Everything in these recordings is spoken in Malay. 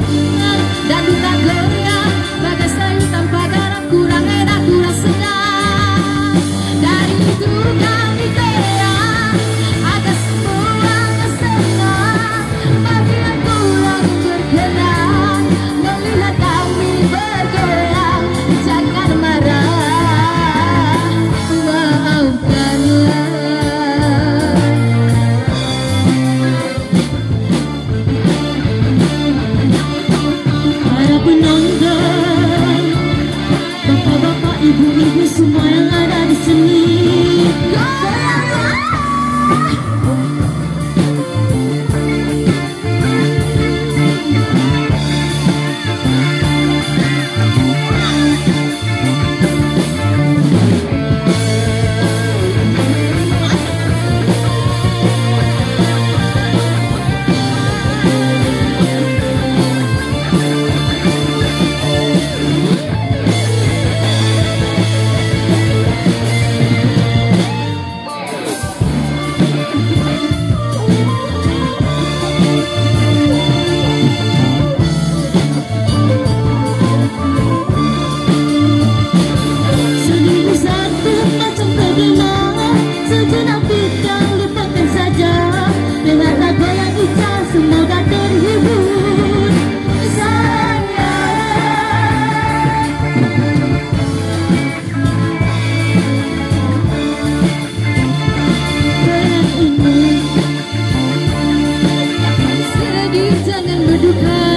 that ibu-ibu semua yang ada di sini. kedukaan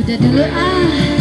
Udah dulu ah